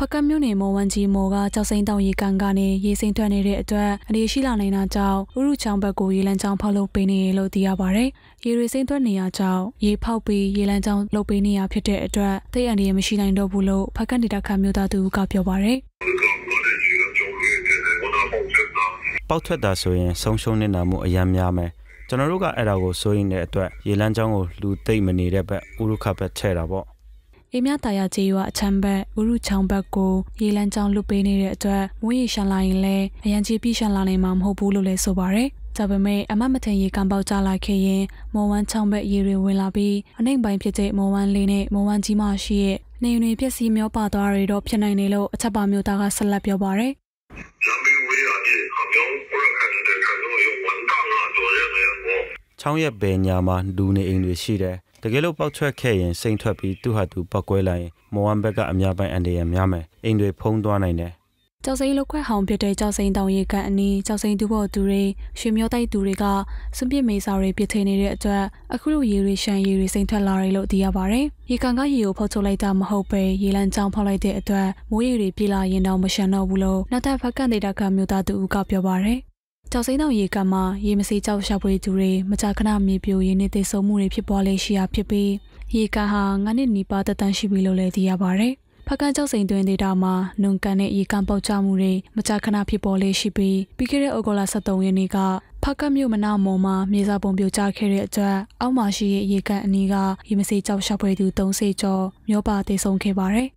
ဖကတ်မြို့နယ်မော်ဝန်ကြီးမော်ကကြောက်စိမ့်တောင်ရေကန်ကနေရေစိမ့်ထွက်နေတဲ့အတွက်အနေရှိလာနိုင်တာကြောင့်ဥရုချောင်းဘက်ကိုရေလမ်းကြောင်းဖောက်လုပ်ပေးနေလို့သိရပါတယ်။ရေတွေစိမ့်ထွက်နေရကြောင်းရေဖောက်ပြီးရေလမ်းကြောင်းလုပ်ပေးနေရဖြစ်တဲ့အတွက်သိအန်ဒီရမရှိနိုင်တော့ဘူးလို့ဖကတ်ဒေတာခမျိုးသားသူကပြောပါတယ်။ပေါက်ထွက်တာဆိုရင်ဆုံးရှုံးနေတာမှုအယမ်းများမယ်ကျွန်တော်တို့ကအဲ့ဒါကိုစိုးရင်တဲ့အတွက်ရေလမ်းကြောင်းကိုလူသိမ့်မနေတဲ့ဘက်ဥရုခဘက်ထဲတာပေါ့ အေမြတာယာချေရွာအချမ်းဘက်ဝရုချောင်းဘက်ကိုရေလန်းချောင်းလွတ်ပေးနေတဲ့အတွက်မိုးရေရှမ်းလာရင်လည်းအရန်ကြီးပြရှမ်းလာနိုင်မှာမဟုတ်ဘူးလို့လည်းဆိုပါရယ်ဒါပေမဲ့အမတ်မထင်ရေကံပေါက်ကြလာခဲ့ရင်မော်ဝမ်းချောင်းဘက်ရေတွေဝင်လာပြီးအနှိမ်ပိုင်းဖြစ်တဲ့မော်ဝမ်းလေးနဲ့မော်ဝမ်းကြီးမရှိရဲ့နေနေပြည့်စည်မျောပါသွားတွေတော့ဖြစ်နိုင်တယ်လို့အချက်ပါမျိုးသားကဆက်လက်ပြောပါရယ်ချောင်းရဲ့ဘယ်ညာမှာလူနေအိမ်တွေရှိတယ် ကယ်လို့ပေါက်ထွက်ခဲ့ရင်စိမ့်ထွက်ပြီးသူ့ဟာသူပောက်ကွဲလိုက်ရင်မော်ဝမ်ဘက်ကအများပိုင်းအန်တရယ်များမယ်အိမ်တွေဖုံးသွားနိုင်တယ်ကြောက်စိန်လောက်ခွဲဟောင်ဖြစ်တဲ့ကြောက်စိန်တောင်ရေကန်အနီးကြောက်စိန်တူဖို့သူတွေရွှေမျိုးတိုက်သူတွေကစွန့်ပစ်မေးစာတွေပြစ်ထင်းနေတဲ့အတွက်အခုလိုရေတွေရှမ်းရေတွေစိမ့်ထွက်လာတယ်လို့သိရပါတယ်။ရေကန်ကရေကိုဖောက်ထုတ်လိုက်တာမဟုတ်ပဲရေလမ်းကြောင်းဖောက်လိုက်တဲ့အတွက်မိုးရေတွေပြေးလာရင်တော့မရှမ်းတော့ဘူးလို့နောက်ထပ်ဖက်ကန်ဒေတာကမျိုးသားသူကပြောပါတယ်။ ကြောက်စိန်တောင်ရေကန်မှာရေမစီကြောက်ရှာဖွေသူတွေမကြာခဏမြေပြိုရင်းနေသိဆုံးမှုတွေဖြစ်ပေါ်လေရှိရာဖြစ်ပြီးရေကန်ဟာငါးနှစ်နီးပါးသက်တမ်းရှိပြီလို့လည်းသိရပါတယ်။ဖကန်ကျောက်စိန်တွင်ဒေတာမှာနုန်ကန်တဲ့ရေကန်ပေါက်ကျမှုတွေမကြာခဏဖြစ်ပေါ်လေရှိပြီးပြီးခဲ့တဲ့ဩဂုတ်လ23ရက်နေ့ကဖကတ်မြို့မနာမော်မှာမြေစာပုံပြိုကျခဲ့တဲ့အတွက်အောက်မှာရှိတဲ့ရေကန်အနီးကရေမစေးကြောက်ရှောက်ဖွေသူ30ကျော်မျောပါတည်ဆုံခဲ့ပါတယ်